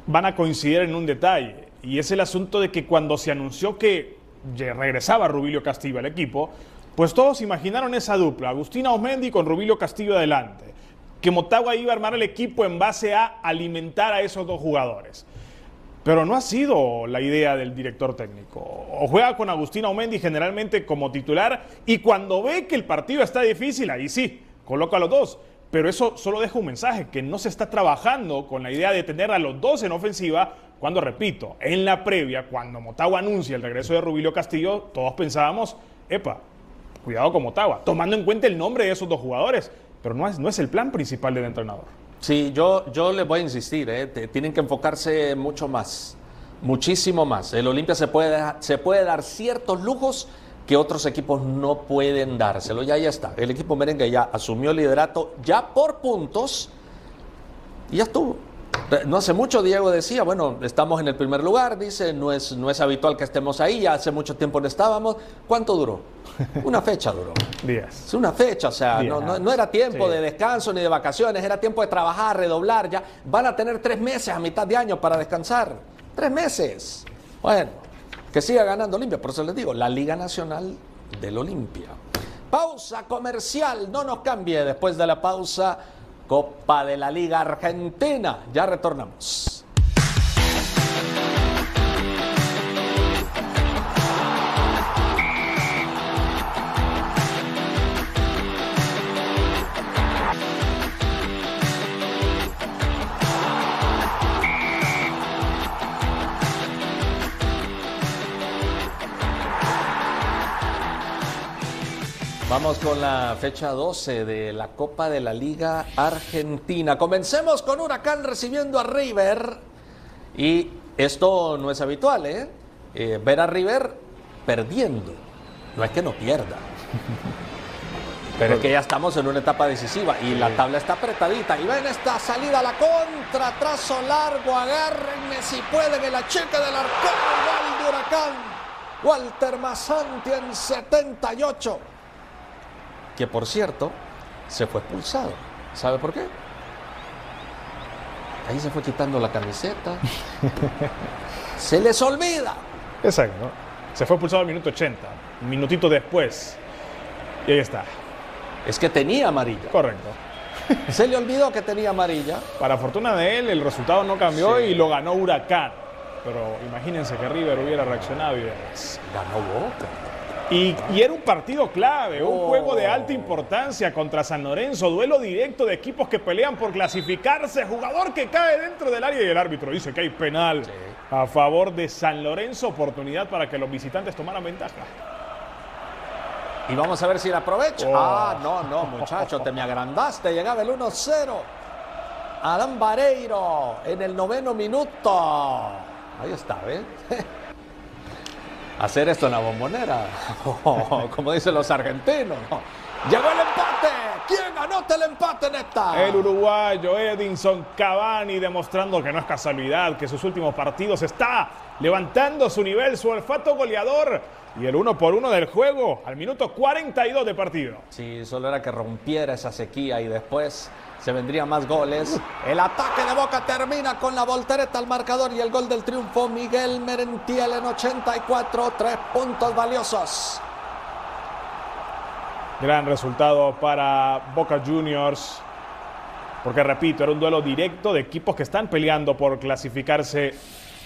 van a coincidir en un detalle. Y es el asunto de que cuando se anunció que regresaba Rubilio Castillo al equipo, pues todos imaginaron esa dupla, Agustina Osmendi con Rubilio Castillo adelante. Que Motagua iba a armar el equipo en base a alimentar a esos dos jugadores. Pero no ha sido la idea del director técnico. O juega con Agustín Aumendi generalmente como titular y cuando ve que el partido está difícil, ahí sí, coloca a los dos. Pero eso solo deja un mensaje, que no se está trabajando con la idea de tener a los dos en ofensiva, cuando, repito, en la previa, cuando Motagua anuncia el regreso de Rubilio Castillo, todos pensábamos, epa, cuidado con Motagua, tomando en cuenta el nombre de esos dos jugadores. Pero no es, no es el plan principal del entrenador. Sí, yo, yo les voy a insistir, ¿eh? Tienen que enfocarse mucho más, muchísimo más. El Olimpia se puede, se puede dar ciertos lujos que otros equipos no pueden dárselo. Ya, ya está. El equipo merengue ya asumió el liderato ya por puntos Y ya estuvo. No hace mucho Diego decía, bueno, estamos en el primer lugar, dice, no es, no es habitual que estemos ahí, ya hace mucho tiempo no estábamos. ¿Cuánto duró? Una fecha duró. Días. Es una fecha, o sea, no, no- no era tiempo Sí. de descanso ni de vacaciones, era tiempo de trabajar, redoblar, ya van a tener tres meses a mitad de año para descansar. Tres meses. Bueno, que siga ganando Olimpia, por eso les digo, la Liga Nacional del Olimpia. Pausa comercial, no nos cambie después de la pausa. Copa de la Liga Argentina. Ya retornamos. Vamos con la fecha 12 de la Copa de la Liga Argentina. Comencemos con Huracán recibiendo a River. Y esto no es habitual, ¿eh? Eh, ver a River perdiendo. No es que no pierda. Pero es que ya estamos en una etapa decisiva y la tabla está apretadita. Y ven esta salida a la contra, trazo largo, agárrenme si pueden el achique del arcón, gol de Huracán. Walter Mazanti en 78 que por cierto se fue expulsado. ¿Sabe por qué? Ahí se fue quitando la camiseta. se les olvida. Exacto. Se fue expulsado al minuto 80, un minutito después. Y ahí está. Es que tenía amarilla. Correcto. Se le olvidó que tenía amarilla. Para fortuna de él, el resultado no cambió Sí. y lo ganó Huracán. Pero imagínense que River hubiera reaccionado y. Ganó Boca. Y, y era un partido clave, un Oh. juego de alta importancia contra San Lorenzo, duelo directo de equipos que pelean por clasificarse, jugador que cae dentro del área y el árbitro dice que hay penal a favor de San Lorenzo, oportunidad para que los visitantes tomaran ventaja. Y vamos a ver si la aprovecha. Oh. Ah, no, no, muchacho, te me agrandaste. Llegaba el 1-0. Adán Vareiro en el noveno minuto. Ahí está, ¿ves? Hacer esto en la bombonera. Como dicen los argentinos. Llegó el empate. ¿Quién anota el empate en esta? El uruguayo Edinson Cavani demostrando que no es casualidad, que sus últimos partidos está levantando su nivel, su olfato goleador y el uno por uno del juego al minuto 42 de partido. Sí, solo era que rompiera esa sequía y después se vendrían más goles. El ataque de Boca termina con la voltereta al marcador y el gol del triunfo. Miguel Merentiel en 84, tres puntos valiosos. Gran resultado para Boca Juniors. Porque repito, era un duelo directo de equipos que están peleando por clasificarse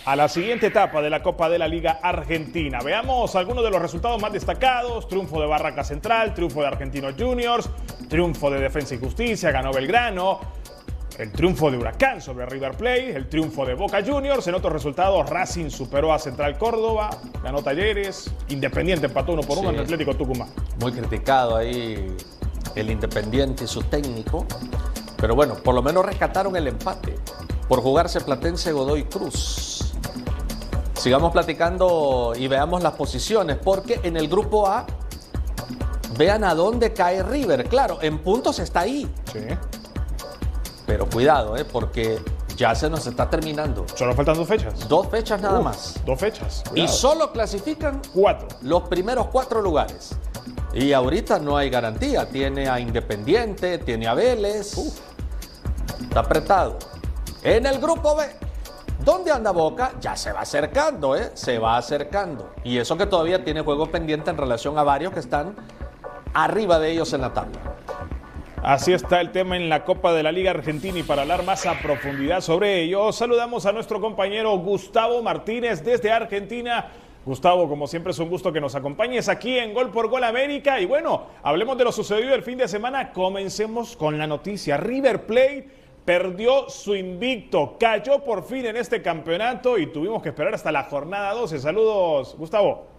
a la siguiente etapa de la Copa de la Liga Argentina. Veamos algunos de los resultados más destacados. Triunfo de Barraca Central, triunfo de Argentinos Juniors, triunfo de Defensa y Justicia, ganó Belgrano. El triunfo de Huracán sobre River Plate, el triunfo de Boca Juniors. En otros resultados, Racing superó a Central Córdoba, ganó Talleres, Independiente empató uno por uno Sí. ante Atlético Tucumán. Muy criticado ahí el Independiente y su técnico. Pero bueno, por lo menos rescataron el empate por jugarse Platense Godoy Cruz. Sigamos platicando y veamos las posiciones, porque en el grupo A, vean a dónde cae River. Claro, en puntos está ahí, Sí. pero cuidado, ¿eh? porque ya se nos está terminando. Solo faltan dos fechas. Dos fechas nada más. Dos fechas. Y solo clasifican cuatro. los primeros cuatro lugares. Y ahorita no hay garantía. Tiene a Independiente, tiene a Vélez. Está apretado. En el grupo B, ¿dónde anda Boca? Ya se va acercando, ¿eh? Se va acercando. Y eso que todavía tiene juego pendiente en relación a varios que están arriba de ellos en la tabla. Así está el tema en la Copa de la Liga Argentina y para hablar más a profundidad sobre ello, saludamos a nuestro compañero Gustavo Martínez desde Argentina. Gustavo, como siempre es un gusto que nos acompañes aquí en Gol por Gol América. Y bueno, hablemos de lo sucedido el fin de semana. Comencemos con la noticia. River Plate perdió su invicto, cayó por fin en este campeonato y tuvimos que esperar hasta la jornada 12. Saludos, Gustavo.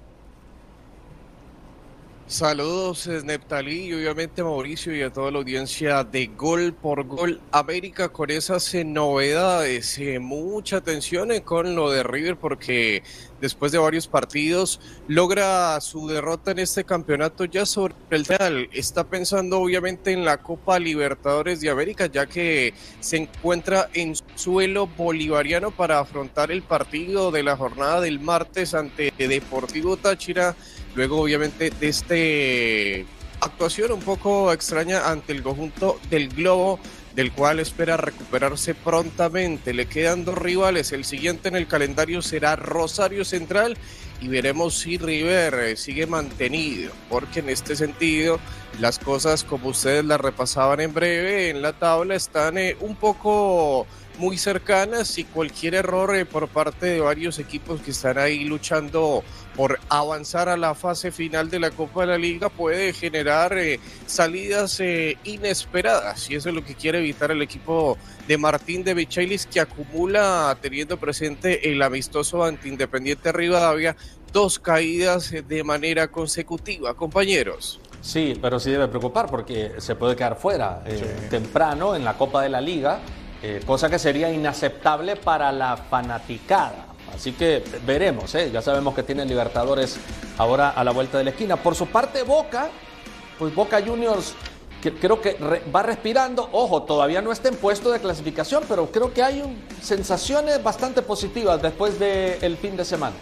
Saludos, Neptalí y obviamente Mauricio y a toda la audiencia de Gol por Gol América con esas eh, novedades. Eh, mucha atención eh, con lo de River porque después de varios partidos logra su derrota en este campeonato ya sobre el Real. Está pensando obviamente en la Copa Libertadores de América ya que se encuentra en suelo bolivariano para afrontar el partido de la jornada del martes ante Deportivo Táchira Luego, obviamente, de este actuación un poco extraña ante el conjunto del Globo, del cual espera recuperarse prontamente. Le quedan dos rivales. El siguiente en el calendario será Rosario Central y veremos si River eh, sigue mantenido, porque en este sentido las cosas como ustedes las repasaban en breve en la tabla están eh, un poco muy cercanas y cualquier error eh, por parte de varios equipos que están ahí luchando por avanzar a la fase final de la Copa de la Liga puede generar eh, salidas eh, inesperadas y eso es lo que quiere evitar el equipo de Martín de Bichailis que acumula teniendo presente el amistoso ante Independiente Rivadavia dos caídas de manera consecutiva, compañeros. Sí, pero sí debe preocupar porque se puede quedar fuera temprano en la Copa de la Liga eh, cosa que sería inaceptable para la fanaticada. Así que veremos, ¿eh? ya sabemos que tienen Libertadores ahora a la vuelta de la esquina. Por su parte, Boca, pues Boca Juniors creo que va respirando. Ojo, todavía no está en puesto de clasificación, pero creo que hay sensaciones bastante positivas después del fin de semana.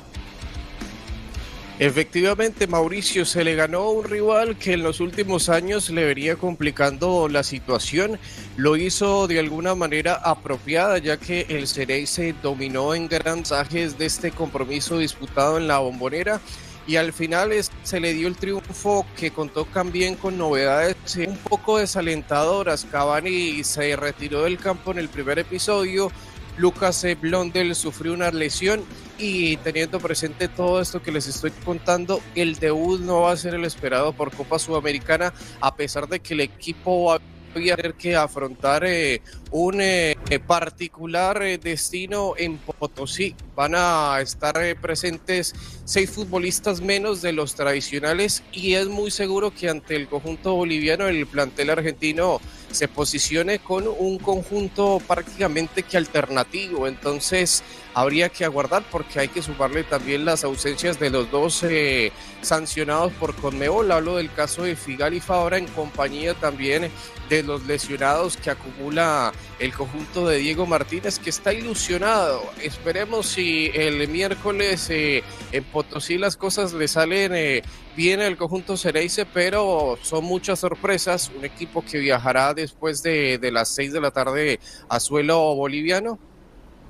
Efectivamente, Mauricio se le ganó un rival que en los últimos años le vería complicando la situación. Lo hizo de alguna manera apropiada, ya que el Cerey se dominó en grandes ajes de este compromiso disputado en la bombonera y al final se le dio el triunfo que contó también con novedades un poco desalentadoras. Cavani se retiró del campo en el primer episodio. Lucas Blondel sufrió una lesión y teniendo presente todo esto que les estoy contando, el debut no va a ser el esperado por Copa Sudamericana, a pesar de que el equipo va a tener que afrontar eh, un eh, particular eh, destino en Potosí. Van a estar presentes seis futbolistas menos de los tradicionales y es muy seguro que ante el conjunto boliviano el plantel argentino se posicione con un conjunto prácticamente que alternativo. Entonces habría que aguardar porque hay que sumarle también las ausencias de los dos eh, sancionados por Conmebol. Hablo del caso de Figal y en compañía también de los lesionados que acumula el conjunto de Diego Martínez que está ilusionado. Esperemos si el miércoles eh, en Potosí las cosas le salen eh, bien al conjunto Cereice, pero son muchas sorpresas. Un equipo que viajará después de, de las seis de la tarde a suelo boliviano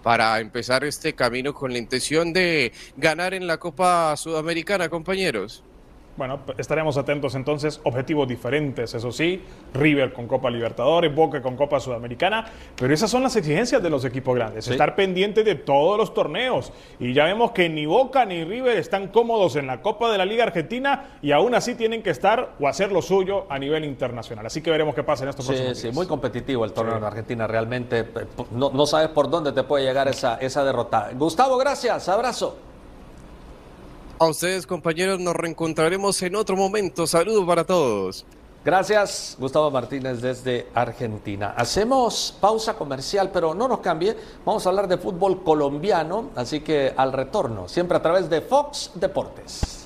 para empezar este camino con la intención de ganar en la Copa Sudamericana, compañeros. Bueno, estaremos atentos entonces, objetivos diferentes, eso sí, River con Copa Libertadores, Boca con Copa Sudamericana, pero esas son las exigencias de los equipos grandes, estar pendientes de todos los torneos. Y ya vemos que ni Boca ni River están cómodos en la Copa de la Liga Argentina y aún así tienen que estar o hacer lo suyo a nivel internacional. Así que veremos qué pasa en estos próximos días. Sí, muy competitivo el torneo en Argentina, realmente eh, no, no, sabes por dónde te puede llegar esa, esa derrota. Gustavo, gracias, abrazo. A ustedes, compañeros, nos reencontraremos en otro momento. Saludos para todos. Gracias, Gustavo Martínez desde Argentina. Hacemos pausa comercial, pero no nos cambie. Vamos a hablar de fútbol colombiano, así que al retorno, siempre a través de Fox Deportes.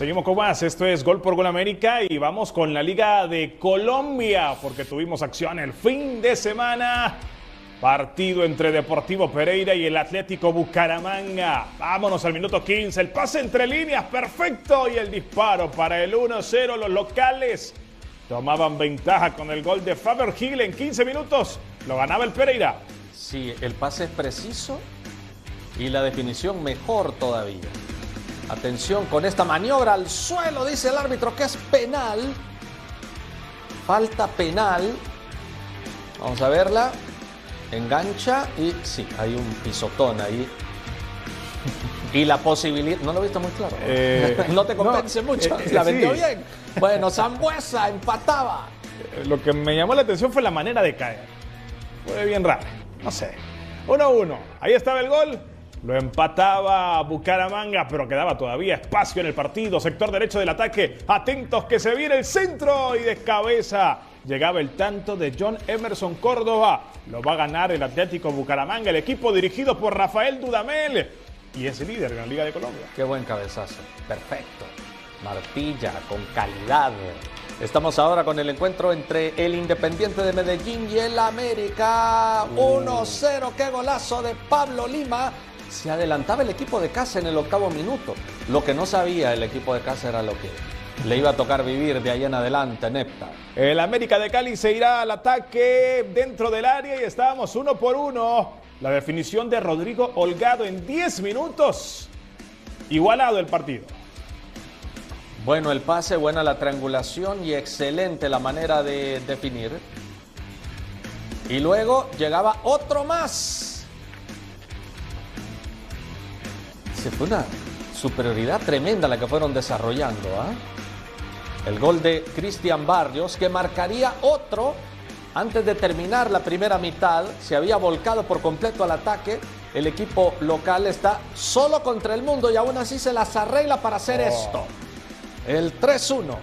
Seguimos con más. Esto es Gol por Gol América y vamos con la Liga de Colombia porque tuvimos acción el fin de semana. Partido entre Deportivo Pereira y el Atlético Bucaramanga. Vámonos al minuto 15. El pase entre líneas, perfecto. Y el disparo para el 1-0. Los locales tomaban ventaja con el gol de Faber Hill en 15 minutos. Lo ganaba el Pereira. Sí, el pase es preciso y la definición mejor todavía. Atención con esta maniobra al suelo, dice el árbitro que es penal. Falta penal. Vamos a verla. engancha y sí, hay un pisotón ahí. Y la posibilidad, no lo he visto muy claro. Eh, no te convence no, mucho, eh, la sí. vendió bien. Bueno, Zambuesa empataba. Eh, Lo que me llamó la atención fue la manera de caer. Fue bien rara, no sé. 1-1, ahí estaba el gol. Lo empataba Bucaramanga, pero quedaba todavía espacio en el partido. Sector derecho del ataque. Atentos que se viene el centro y de cabeza. Llegaba el tanto de John Emerson Córdoba. Lo va a ganar el Atlético Bucaramanga, el equipo dirigido por Rafael Dudamel. Y es líder de la Liga de Colombia. Qué buen cabezazo. Perfecto. Martilla, con calidad. Estamos ahora con el encuentro entre el Independiente de Medellín y el América. 1-0. Qué golazo de Pablo Lima. Se adelantaba el equipo de casa en el octavo minuto. Lo que no sabía el equipo de casa era lo que le iba a tocar vivir de ahí en adelante, Nepta. El América de Cali se irá al ataque dentro del área y estábamos uno por uno. La definición de Rodrigo Holgado en 10 minutos. Igualado el partido. Bueno el pase, buena la triangulación y excelente la manera de definir. Y luego llegaba otro más. Se fue una superioridad tremenda la que fueron desarrollando. ¿ah? El gol de Cristian Barrios que marcaría otro antes de terminar la primera mitad. Se había volcado por completo al ataque. El equipo local está solo contra el mundo y aún así se las arregla para hacer esto. El 3-1.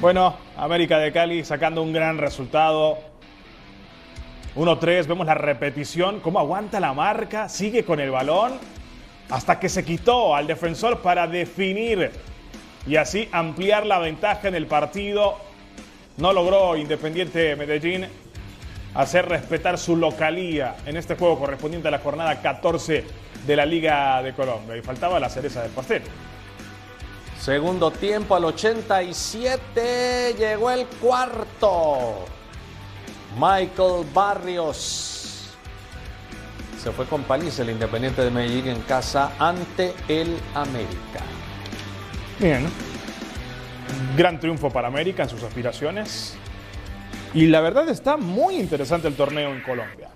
Bueno, América de Cali sacando un gran resultado. 1-3, vemos la repetición, cómo aguanta la marca, sigue con el balón, hasta que se quitó al defensor para definir y así ampliar la ventaja en el partido. No logró Independiente Medellín hacer respetar su localía en este juego correspondiente a la jornada 14 de la Liga de Colombia. Y faltaba la cereza del pastel. Segundo tiempo al 87. Llegó el cuarto. Michael Barrios. Se fue con paliza el Independiente de Medellín en casa ante el América. Bien. Gran triunfo para América en sus aspiraciones. Y la verdad está muy interesante el torneo en Colombia.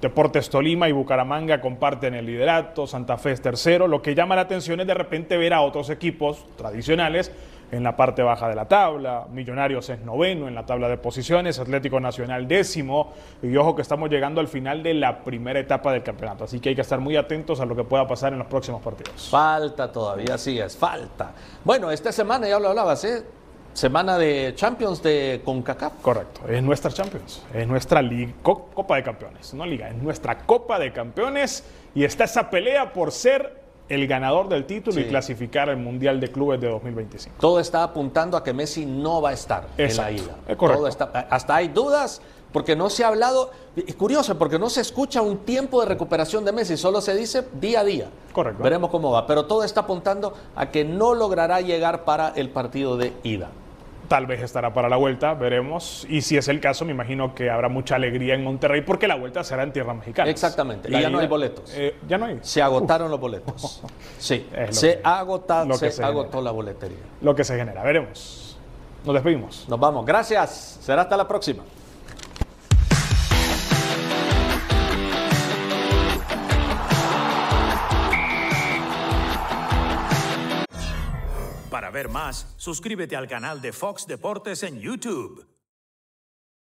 Deportes Tolima y Bucaramanga comparten el liderato, Santa Fe es tercero. Lo que llama la atención es de repente ver a otros equipos tradicionales en la parte baja de la tabla. Millonarios es noveno en la tabla de posiciones, Atlético Nacional décimo. Y ojo que estamos llegando al final de la primera etapa del campeonato. Así que hay que estar muy atentos a lo que pueda pasar en los próximos partidos. Falta todavía, sí es, falta. Bueno, esta semana ya lo hablabas, ¿eh? Semana de Champions de CONCACAF. Correcto, es nuestra Champions, es nuestra Liga, Co- Copa de Campeones, no Liga, es nuestra Copa de Campeones y está esa pelea por ser el ganador del título y clasificar al Mundial de Clubes de 2025. Todo está apuntando a que Messi no va a estar Exacto, en la ida. es correcto. Todo está- hasta hay dudas porque no se ha hablado, es curioso porque no se escucha un tiempo de recuperación de Messi, solo se dice día a día. Correcto. Veremos cómo va, pero todo está apuntando a que no logrará llegar para el partido de ida. Tal vez estará para la vuelta, veremos. Y si es el caso, me imagino que habrá mucha alegría en Monterrey porque la vuelta será en tierra mexicana. Exactamente, y ya no hay boletos. ya no hay. Se agotaron los boletos. Sí, se, que- agota- se se agotó la boletería. Lo que se genera, veremos. Nos despedimos. Nos vamos, gracias. Será hasta la próxima. Para ver más, suscríbete al canal de Fox Deportes en YouTube.